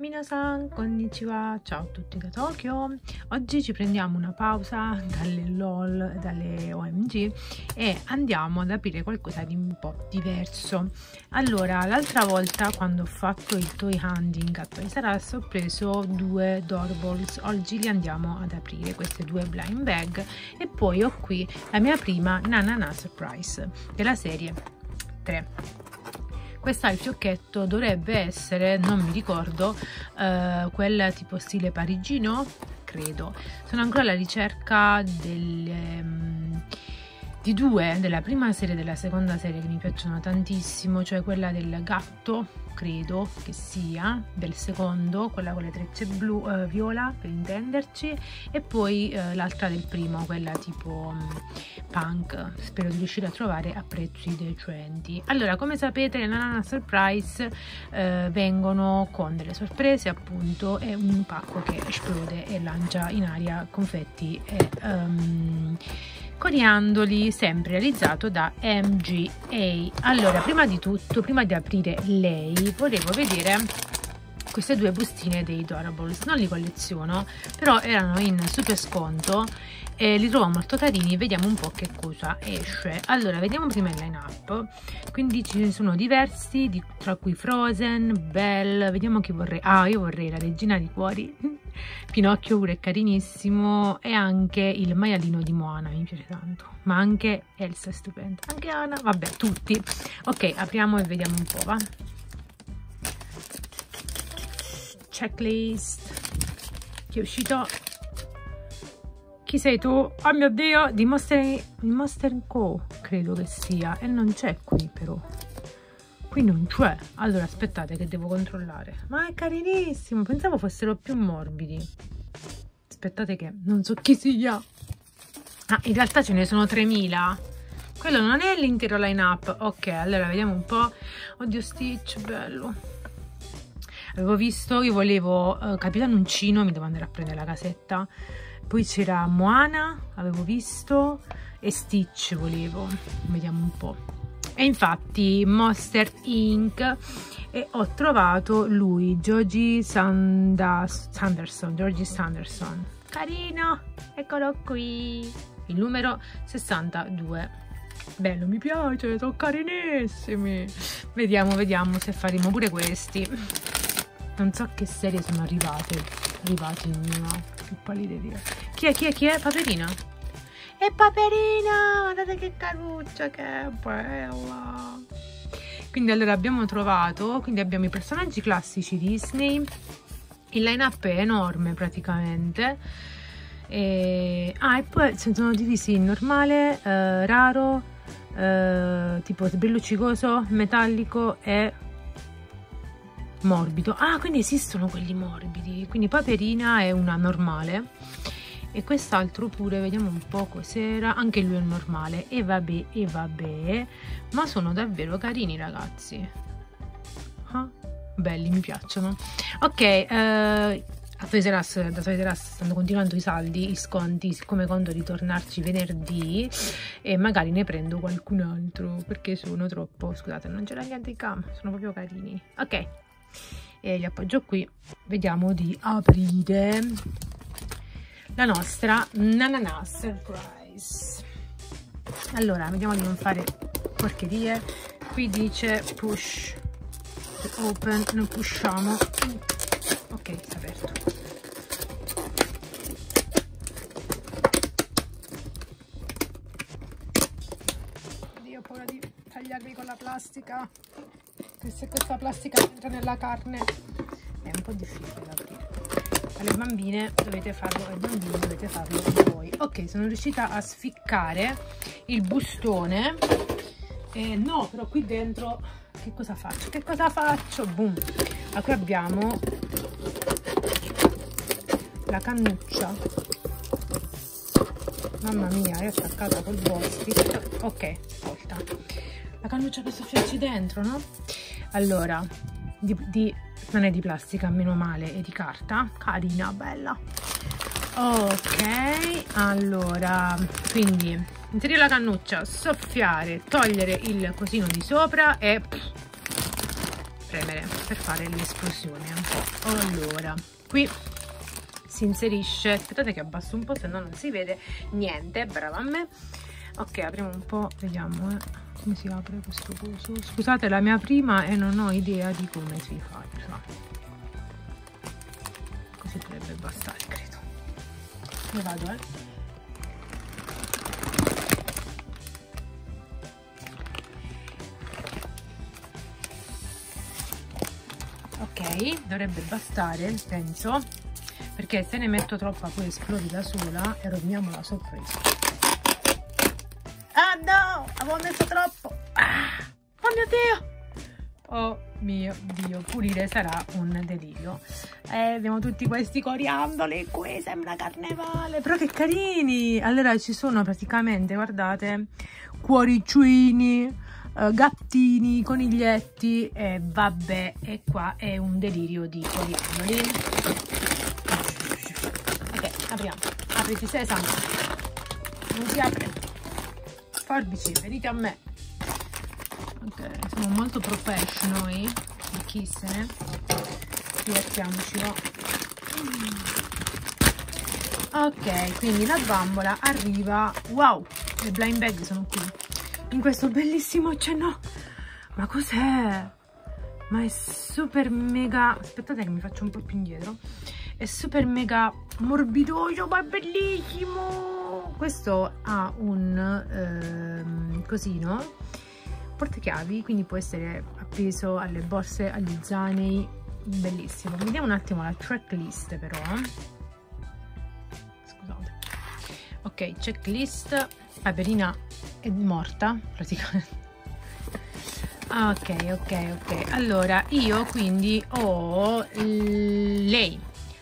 Minasan, konnichiwa, ciao a tutti da Tokyo. Oggi ci prendiamo una pausa dalle LOL, dalle OMG e andiamo ad aprire qualcosa di un po' diverso. Allora, l'altra volta quando ho fatto il toy hunting a Toys R Us ho preso due Dorables. Oggi li andiamo ad aprire, queste due blind bag e poi ho qui la mia prima Nanana Surprise della serie 3 questa il fiocchetto dovrebbe essere non mi ricordo eh, quel tipo stile parigino credo. Sono ancora alla ricerca delle um, di due della prima serie e della seconda serie che mi piacciono tantissimo cioè quella del gatto credo che sia del secondo quella con le trecce blu eh, viola per intenderci e poi eh, l'altra del primo quella tipo um, punk. Spero di riuscire a trovare a prezzi decenti. Allora come sapete le Nanana Surprise eh, vengono con delle sorprese appunto e un pacco che esplode e lancia in aria confetti e um, coriandoli sempre realizzato da MGA allora prima di tutto prima di aprire lei volevo vedere queste due bustine dei Dorables. Non li colleziono però erano in super sconto e li trovo molto carini. Vediamo un po' che cosa esce. Allora vediamo prima il line up. Quindi ce ne sono diversi di, tra cui Frozen, Belle vediamo chi vorrei. Ah io vorrei la regina di cuori. Pinocchio pure è carinissimo. E anche il maialino di Moana mi piace tanto. Ma anche Elsa è stupenda. Anche Anna vabbè tutti. Ok apriamo e vediamo un po' va checklist che è uscito chi sei tu? Oh mio Dio, di Monster, Monster Co, credo che sia. E non c'è qui però. Qui non c'è. Allora, aspettate che devo controllare. Ma è carinissimo. Pensavo fossero più morbidi. Aspettate che non so chi sia. Ah, in realtà ce ne sono 3000. Quello non è l'intero line up. Ok, allora vediamo un po'. Oddio Stitch, bello. Avevo visto, io volevo uh, Capitan Uncino, mi devo andare a prendere la casetta. Poi c'era Moana avevo visto e Stitch volevo. Vediamo un po' e infatti Monster Inc. E ho trovato lui Georgie Sandas Sanderson Georgie Sanderson. Carino! Eccolo qui. Il numero 62 bello mi piace sono carinissimi. Vediamo vediamo se faremo pure questi non so che serie sono arrivate arrivati no più pallida idea. Chi è, chi è, chi è? Paperina? È Paperina! Guardate che caruccia, che bella! Quindi allora abbiamo trovato, quindi abbiamo i personaggi classici Disney, il line up è enorme praticamente, e, ah e poi sono divisi in normale, eh, raro, eh, tipo sbrilluccicoso, metallico e morbido. Ah quindi esistono quelli morbidi. Quindi paperina è una normale. E quest'altro pure vediamo un po' cos'era. Anche lui è normale. E vabbè e vabbè. Ma sono davvero carini ragazzi. Ah, belli mi piacciono. Ok eh, a Toys R Us, da Toys R Us stanno continuando i saldi, i sconti, siccome conto di tornarci venerdì e magari ne prendo qualcun altro perché sono troppo, scusate non c'era niente in cam, sono proprio carini. Ok, e li appoggio qui. Vediamo di aprire la nostra nanana surprise allora vediamo di non fare porcherie. Qui dice push. Open noi pushiamo. Ok sta aperto. Oddio, ho paura di tagliarvi con la plastica che se questa plastica entra nella carne è un po' difficile da aprire. Alle bambine dovete farlo ai bambini dovete farlo voi. Ok sono riuscita a sficcare il bustone. Eh, no però qui dentro che cosa faccio? Che cosa faccio? Boom. Ah, qui abbiamo la cannuccia. Mamma mia è attaccata col bostic ok volta. La cannuccia che soffiarci dentro no allora di, di, non è di plastica meno male è di carta. Carina bella. Ok allora quindi inserire la cannuccia soffiare togliere il cosino di sopra e premere per fare l'esplosione. Allora qui si inserisce aspettate che abbasso un po' se no non si vede niente brava a me ok apriamo un po' vediamo eh, come si apre questo coso. Scusate la mia prima e non ho idea di come si fa così dovrebbe bastare credo. Ne vado eh? Ok dovrebbe bastare penso perché se ne metto troppa poi esplode da sola e roviniamo la sorpresa no avevo messo troppo. Ah, oh mio dio! Oh mio dio pulire sarà un delirio. Eh, abbiamo tutti questi coriandoli qui sembra carnevale però che carini! Allora ci sono praticamente guardate cuoricini uh, gattini, coniglietti e vabbè e qua è un delirio di coriandoli. Ok apriamo. Apriti sesamo. Non si apre forbici venite a me. Ok siamo molto professional di chi se ne? Divertiamoci ok quindi la bambola arriva. Wow le blind bag sono qui. In questo bellissimo cenno ma cos'è? ma è super mega aspettate che mi faccio un po' più indietro. È super mega morbidoso ma è bellissimo questo ha un ehm, cosino portachiavi quindi può essere appeso alle borse agli zaini bellissimo. Vediamo un attimo la checklist però scusate. Ok checklist paperina è morta praticamente. Ok ok ok. Allora io quindi ho lei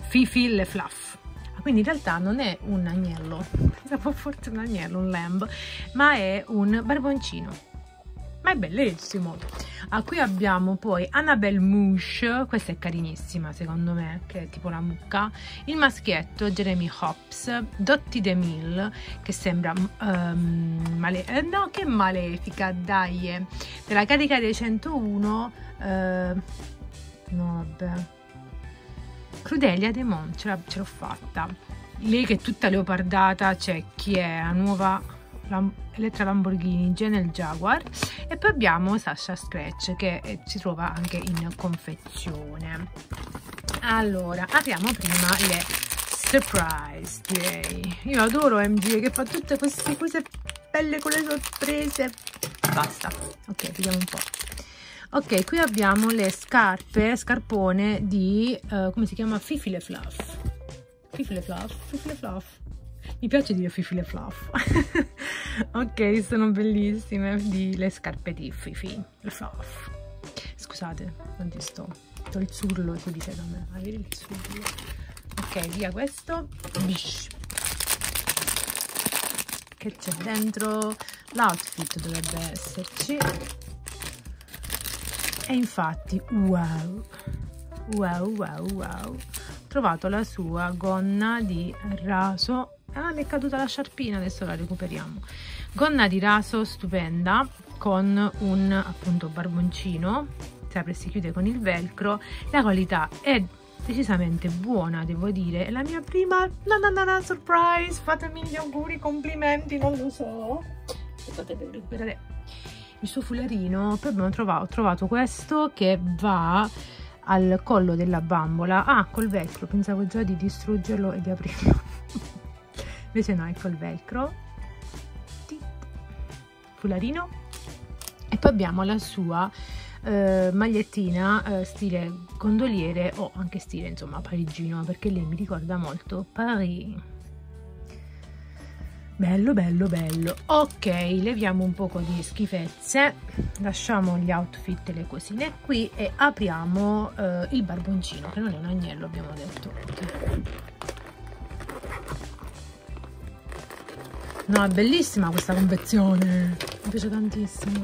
Fifi le Fluff. Quindi in realtà non è un agnello forse un agnello un lamb ma è un barboncino. Ma è bellissimo. Ah, qui abbiamo poi Annabelle Mouche questa è carinissima secondo me che è tipo la mucca. Il maschietto Jeremy Hobbs Dotti DeMille che sembra um, male eh, no che malefica dai. Della carica dei 101 uh, eh, no vabbè. Crudelia Demon ce l'ho fatta lei che è tutta leopardata c'è chi è la nuova Elettra Lamborghini Genel Jaguar e poi abbiamo Sasha Scratch che eh, si trova anche in confezione. Allora apriamo prima le surprise direi. Io adoro MG che fa tutte queste cose belle con le sorprese. Basta. Ok vediamo un po' ok qui abbiamo le scarpe scarpone di uh, come si chiama? Fifile Fluff Fifile Fluff Fifile Fluff mi piace dire Fifi le Fluff. ok, sono bellissime di, le scarpe di Fifi le Fluff. Scusate, non ti sto. Do il zurlo, tu dice da me. Avere il zurlo. Ok, via questo. Bish. Che c'è dentro? L'outfit dovrebbe esserci. E infatti, wow. Wow, wow, wow. Trovato la sua gonna di raso. Ah mi è caduta la sciarpina adesso la recuperiamo. Gonna di raso stupenda con un appunto barboncino. Si apre e si chiude con il velcro la qualità è decisamente buona devo dire. È la mia prima no no no no surprise. Fatemi gli auguri complimenti non lo so. Aspettate devo recuperare il suo fularino. Poi abbiamo ho trovato questo che va al collo della bambola. Ah col velcro pensavo già di distruggerlo e di aprirlo. Invece no, ecco il velcro, fularino. E poi abbiamo la sua eh, magliettina eh, stile gondoliere o anche stile insomma parigino perché lei mi ricorda molto Paris bello bello bello ok leviamo un poco di schifezze lasciamo gli outfit le cosine qui e apriamo eh, il barboncino che non è un agnello abbiamo detto. No, è bellissima questa confezione. Mi piace tantissimo.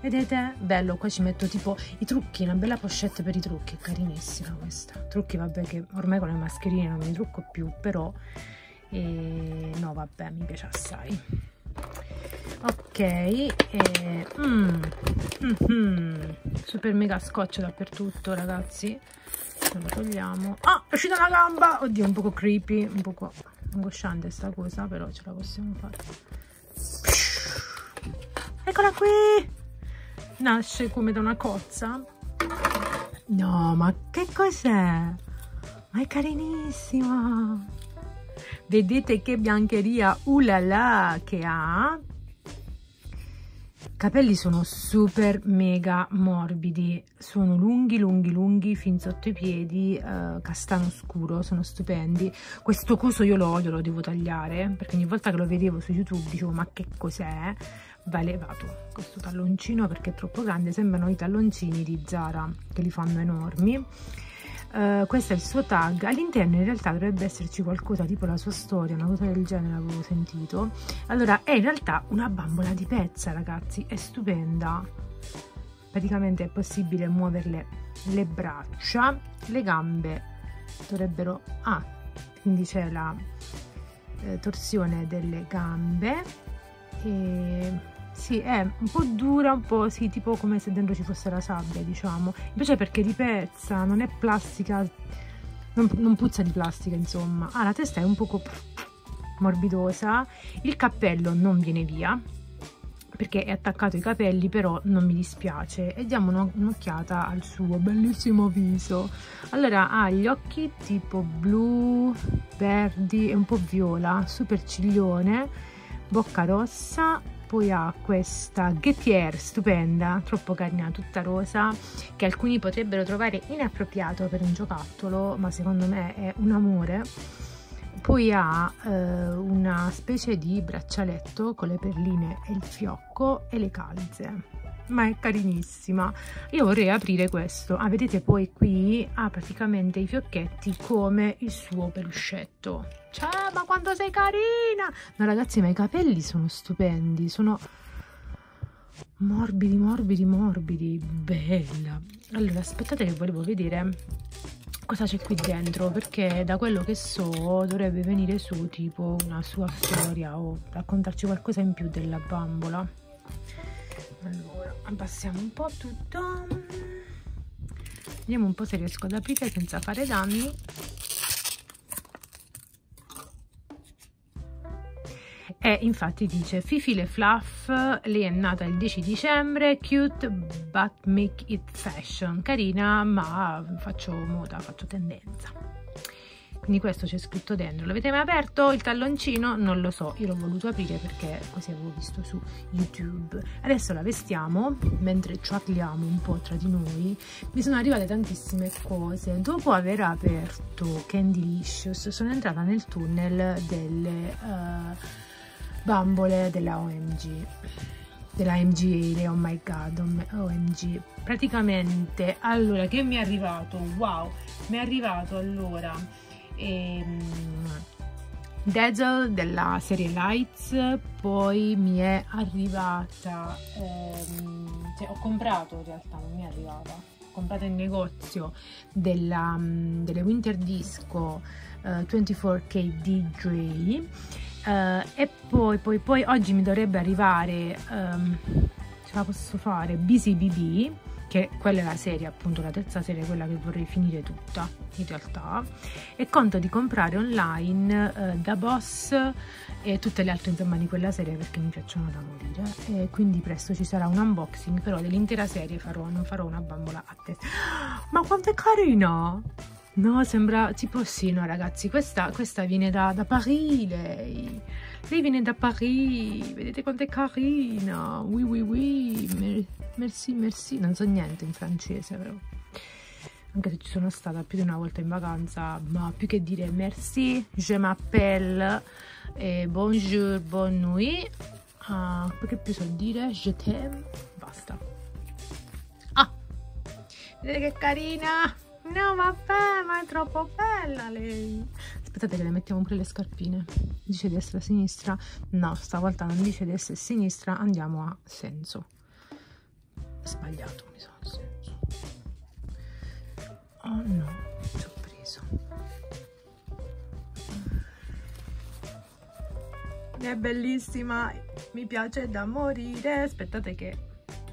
Vedete? Bello, qua ci metto tipo i trucchi, una bella pochette per i trucchi, è carinissima questa. Trucchi, vabbè, che ormai con le mascherine non mi trucco più, però... Eh, no, vabbè, mi piace assai. ok e mm, mm, mm, super mega scotch dappertutto ragazzi. Lo togliamo. Ah è uscita la gamba! Oddio un poco creepy un poco angosciante sta cosa però ce la possiamo fare. Eccola qui! Nasce come da una cozza. No ma che cos'è? Ma è carinissima vedete che biancheria ulala che ha? Capelli sono super mega morbidi. Sono lunghi lunghi lunghi fin sotto i piedi eh, castano scuro sono stupendi. Questo coso io lo odio lo devo tagliare perché ogni volta che lo vedevo su youtube dicevo ma che cos'è? Va levato questo talloncino perché è troppo grande sembrano i talloncini di Zara che li fanno enormi Uh, questo è il suo tag. All'interno in realtà dovrebbe esserci qualcosa tipo la sua storia una cosa del genere avevo sentito. Allora è in realtà una bambola di pezza ragazzi. È stupenda. Praticamente è possibile muoverle le braccia le gambe dovrebbero ah quindi c'è la eh, torsione delle gambe e sì, è un po' dura, un po' sì, tipo come se dentro ci fosse la sabbia, diciamo. Invece perché di pezza, non è plastica, non, non puzza di plastica, insomma. Ah, la testa è un poco morbidosa, il cappello non viene via, perché è attaccato ai capelli però non mi dispiace e diamo un'occhiata al suo bellissimo viso allora ha gli occhi tipo blu verdi e un po' viola super ciglione bocca rossa poi ha questa Getier stupenda, troppo carina, tutta rosa, che alcuni potrebbero trovare inappropriato per un giocattolo, ma secondo me è un amore. Poi ha eh, una specie di braccialetto con le perline e il fiocco e le calze ma è carinissima. Io vorrei aprire questo. Ah vedete poi qui ha praticamente i fiocchetti come il suo peluscetto ciao ma quanto sei carina! No ragazzi ma i capelli sono stupendi sono morbidi morbidi morbidi. Bella. Allora aspettate che volevo vedere cosa c'è qui dentro perché da quello che so dovrebbe venire su tipo una sua storia o raccontarci qualcosa in più della bambola allora abbassiamo un po' tutto. Vediamo un po' se riesco ad aprire senza fare danni. E infatti dice Fifi le Fluff lei è nata il 10 dicembre cute but make it fashion carina ma faccio moda faccio tendenza quindi questo c'è scritto dentro. L'avete mai aperto il talloncino? Non lo so. Io l'ho voluto aprire perché così avevo visto su youtube. Adesso la vestiamo mentre ciacliamo un po' tra di noi. Mi sono arrivate tantissime cose. Dopo aver aperto Candylicious sono entrata nel tunnel delle uh, bambole della OMG della MGA, oh my god, OMG. Praticamente, allora, che mi è arrivato? Wow, mi è arrivato allora ehm, Dazzle della serie Lights poi mi è arrivata ehm, cioè ho comprato in realtà non mi è arrivata ho comprato in negozio della, um, delle Winter Disco uh, 24K DJ uh, e poi, poi, poi oggi mi dovrebbe arrivare um, ce la posso fare? Busy BB che quella è la serie appunto la terza serie quella che vorrei finire tutta in realtà e conto di comprare online eh, da Boss e tutte le altre insomma di quella serie perché mi piacciono da morire e quindi presto ci sarà un unboxing però dell'intera serie farò, non farò una bambola a testa ma quanto è carina no sembra tipo sì no ragazzi questa, questa viene da, da Paris lei lei viene da Paris, vedete quanto è carina. Oui, oui, oui. Merci, merci. Non so niente in francese, però. Anche se ci sono stata più di una volta in vacanza, ma più che dire merci, je m'appelle, eh, bonjour, bonne nuit. Uh, che più so dire? Je t'aime. Basta. Ah! Vedete che carina! No, vabbè, ma è troppo bella lei. Aspettate che le mettiamo pure le scarpine. Dice destra, sinistra. No, stavolta non dice destra e sinistra. Andiamo a senso. Sbagliato, mi sono senso. Oh no, ci ho preso. È bellissima. mi piace da morire aspettate che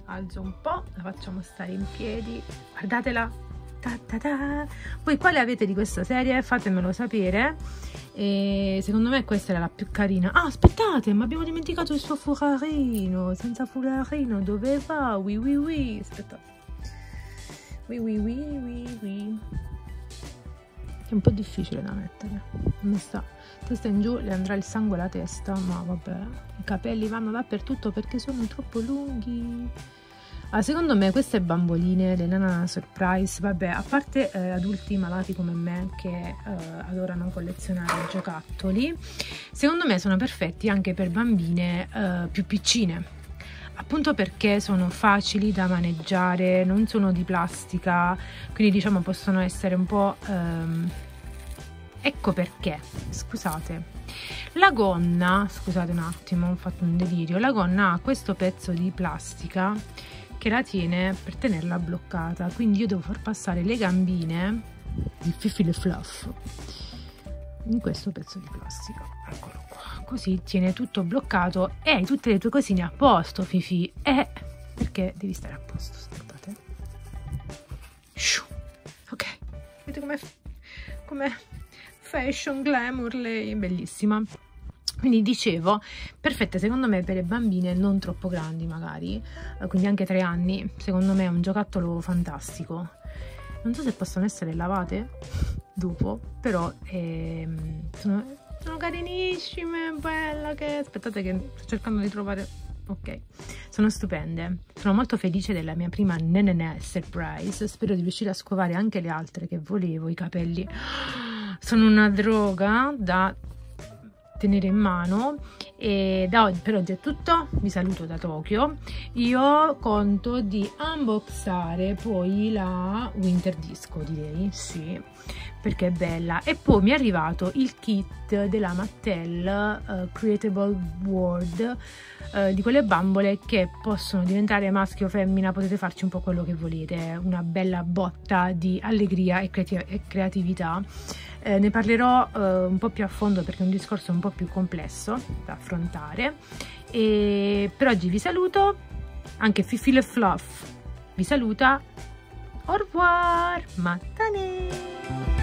alzo un po' la facciamo stare in piedi guardatela ta ta ta. voi quale avete di questa serie fatemelo sapere e secondo me questa era la più carina. Ah aspettate ma abbiamo dimenticato il suo foulardino senza foulardino dove va oui oui oui. Aspettate oui oui oui oui oui. È un po' difficile da mettere. Mi sta testa in giù le andrà il sangue alla testa ma vabbè. I capelli vanno dappertutto perché sono troppo lunghi ah, secondo me queste bamboline le Nana Surprise vabbè a parte eh, adulti malati come me che eh, adorano collezionare giocattoli secondo me sono perfetti anche per bambine eh, più piccine. Appunto perché sono facili da maneggiare, non sono di plastica, quindi diciamo possono essere un po'... Ehm... Ecco perché, scusate. La gonna, scusate un attimo, ho fatto un delirio, la gonna ha questo pezzo di plastica che la tiene per tenerla bloccata, quindi io devo far passare le gambine, il fifi fluff, in questo pezzo di plastica. Eccolo così tiene tutto bloccato e hai tutte le tue cosine a posto Fifi. Eh, perché devi stare a posto aspettate. Ok. Vedete com'è come fashion glamour lei? Bellissima quindi dicevo perfette secondo me per le bambine non troppo grandi magari eh, quindi anche tre anni secondo me è un giocattolo fantastico non so se possono essere lavate dopo però ehm, sono sono carinissime, bella che... Aspettate che sto cercando di trovare... Ok, sono stupende. Sono molto felice della mia prima Nenene Surprise. Spero di riuscire a scovare anche le altre che volevo. I capelli sono una droga da tenere in mano e da oggi, per oggi è tutto. Vi saluto da Tokyo. Io conto di unboxare poi la winter disco direi. Sì. Perché è bella. E poi mi è arrivato il kit della Mattel uh, Creatable World uh, di quelle bambole che possono diventare maschio o femmina. Potete farci un po' quello che volete. Una bella botta di allegria e, creativ e creatività. Eh, ne parlerò uh, un po' più a fondo perché è un discorso un po' più complesso. Da affrontare. E per oggi vi saluto. Anche Fifi Fluff vi saluta. Au revoir matane